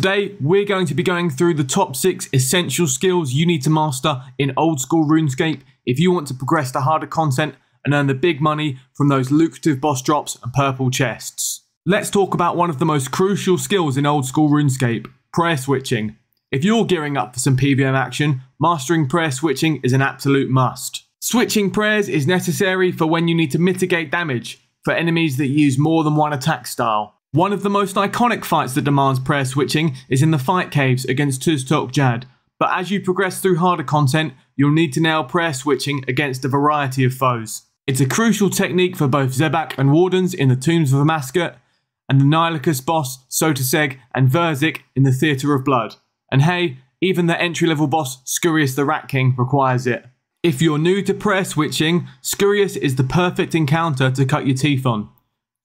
Today, we're going to be going through the top 6 essential skills you need to master in old school RuneScape if you want to progress to harder content and earn the big money from those lucrative boss drops and purple chests. Let's talk about one of the most crucial skills in old school RuneScape, prayer switching. If you're gearing up for some PVM action, mastering prayer switching is an absolute must. Switching prayers is necessary for when you need to mitigate damage for enemies that use more than one attack style. One of the most iconic fights that demands prayer switching is in the fight caves against TzTok-Jad, but as you progress through harder content, you'll need to nail prayer switching against a variety of foes. It's a crucial technique for both Zebak and Wardens in the Tombs of Amascut, and the Nylocas boss, Sotetseg, and Verzik in the Theatre of Blood. And hey, even the entry level boss, Scurrius the Rat King, requires it. If you're new to prayer switching, Scurrius is the perfect encounter to cut your teeth on.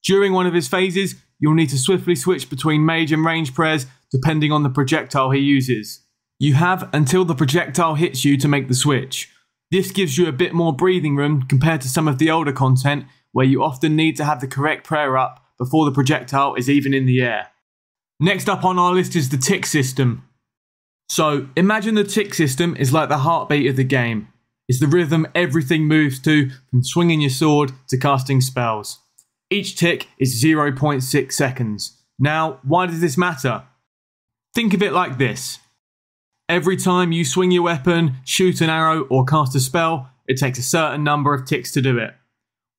During one of his phases, you'll need to swiftly switch between mage and range prayers depending on the projectile he uses. You have until the projectile hits you to make the switch. This gives you a bit more breathing room compared to some of the older content where you often need to have the correct prayer up before the projectile is even in the air. Next up on our list is the tick system. So imagine the tick system is like the heartbeat of the game. It's the rhythm everything moves to from swinging your sword to casting spells. Each tick is 0.6 seconds. Now, why does this matter? Think of it like this. Every time you swing your weapon, shoot an arrow, or cast a spell, it takes a certain number of ticks to do it.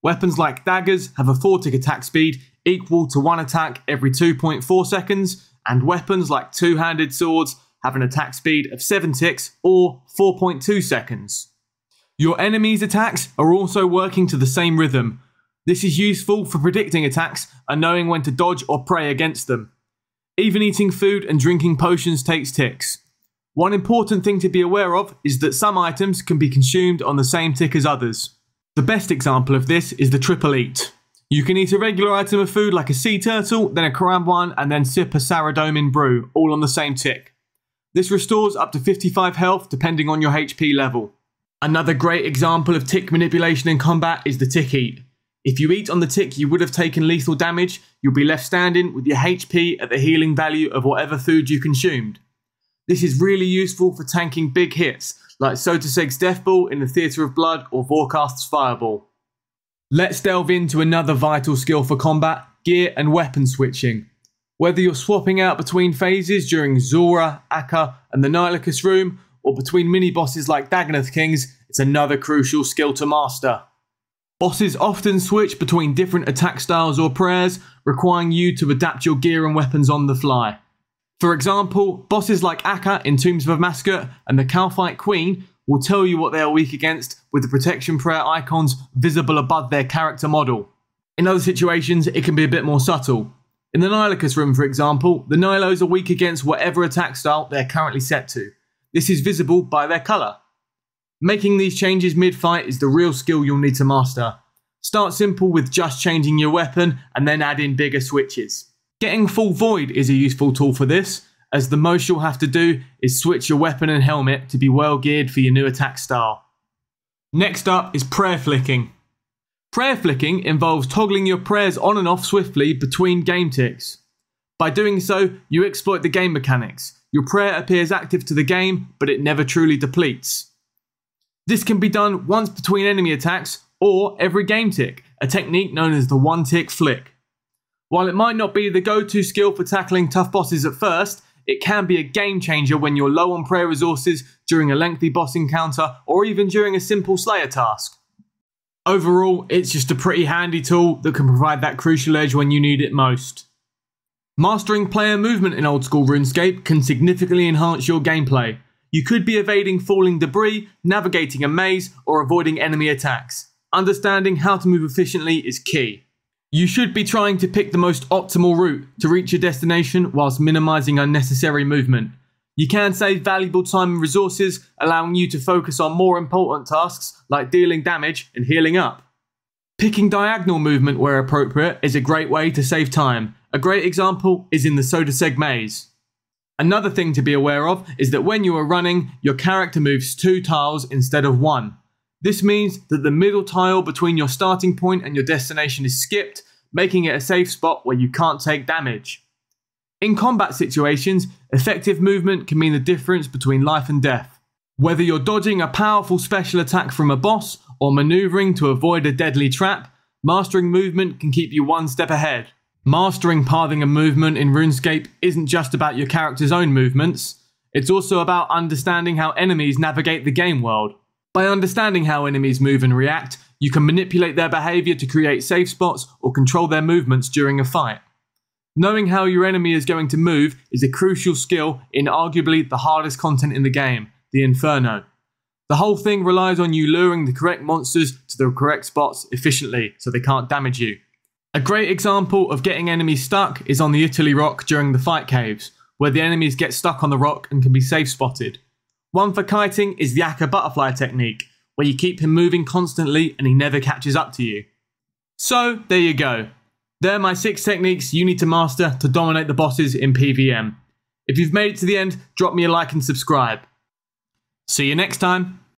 Weapons like daggers have a 4 tick attack speed equal to 1 attack every 2.4 seconds, and weapons like two handed swords have an attack speed of 7 ticks or 4.2 seconds. Your enemy's attacks are also working to the same rhythm, this is useful for predicting attacks and knowing when to dodge or pray against them. Even eating food and drinking potions takes ticks. One important thing to be aware of is that some items can be consumed on the same tick as others. The best example of this is the triple eat. You can eat a regular item of food like a sea turtle, then a karambwan, and then sip a saradomin brew, all on the same tick. This restores up to 55 health depending on your HP level. Another great example of tick manipulation in combat is the tick eat. If you eat on the tick you would have taken lethal damage, you'll be left standing with your HP at the healing value of whatever food you consumed. This is really useful for tanking big hits, like Sotetseg's Death Ball in the Theatre of Blood or Vorkath's Fireball. Let's delve into another vital skill for combat, gear and weapon switching. Whether you're swapping out between phases during Zulrah, Akkha and the Nylocas room, or between mini-bosses like Dagannoth Kings, it's another crucial skill to master. Bosses often switch between different attack styles or prayers, requiring you to adapt your gear and weapons on the fly. For example, bosses like Akkha in Tombs of Amascut and the Kalphite Queen will tell you what they are weak against with the protection prayer icons visible above their character model. In other situations, it can be a bit more subtle. In the Nylocas room, for example, the Nylos are weak against whatever attack style they're currently set to. This is visible by their colour. Making these changes mid-fight is the real skill you'll need to master. Start simple with just changing your weapon and then add in bigger switches. Getting Full Void is a useful tool for this, as the most you'll have to do is switch your weapon and helmet to be well geared for your new attack style. Next up is Prayer Flicking. Prayer Flicking involves toggling your prayers on and off swiftly between game ticks. By doing so, you exploit the game mechanics. Your prayer appears active to the game, but it never truly depletes. This can be done once between enemy attacks or every game tick, a technique known as the one tick flick. While it might not be the go to skill for tackling tough bosses at first, it can be a game changer when you're low on prayer resources during a lengthy boss encounter or even during a simple Slayer task. Overall, it's just a pretty handy tool that can provide that crucial edge when you need it most. Mastering player movement in old school RuneScape can significantly enhance your gameplay, you could be evading falling debris, navigating a maze, or avoiding enemy attacks. Understanding how to move efficiently is key. You should be trying to pick the most optimal route to reach your destination whilst minimizing unnecessary movement. You can save valuable time and resources, allowing you to focus on more important tasks like dealing damage and healing up. Picking diagonal movement where appropriate is a great way to save time. A great example is in the Soda Sotetseg maze. Another thing to be aware of is that when you are running, your character moves two tiles instead of one. This means that the middle tile between your starting point and your destination is skipped, making it a safe spot where you can't take damage. In combat situations, effective movement can mean the difference between life and death. Whether you're dodging a powerful special attack from a boss or maneuvering to avoid a deadly trap, mastering movement can keep you one step ahead. Mastering pathing and movement in RuneScape isn't just about your character's own movements, it's also about understanding how enemies navigate the game world. By understanding how enemies move and react, you can manipulate their behaviour to create safe spots or control their movements during a fight. Knowing how your enemy is going to move is a crucial skill in arguably the hardest content in the game, the Inferno. The whole thing relies on you luring the correct monsters to the correct spots efficiently so they can't damage you. A great example of getting enemies stuck is on the Italy rock during the fight caves, where the enemies get stuck on the rock and can be safe spotted. One for kiting is the Akkha butterfly technique, where you keep him moving constantly and he never catches up to you. So, there you go. There are my six techniques you need to master to dominate the bosses in PVM. If you've made it to the end, drop me a like and subscribe. See you next time.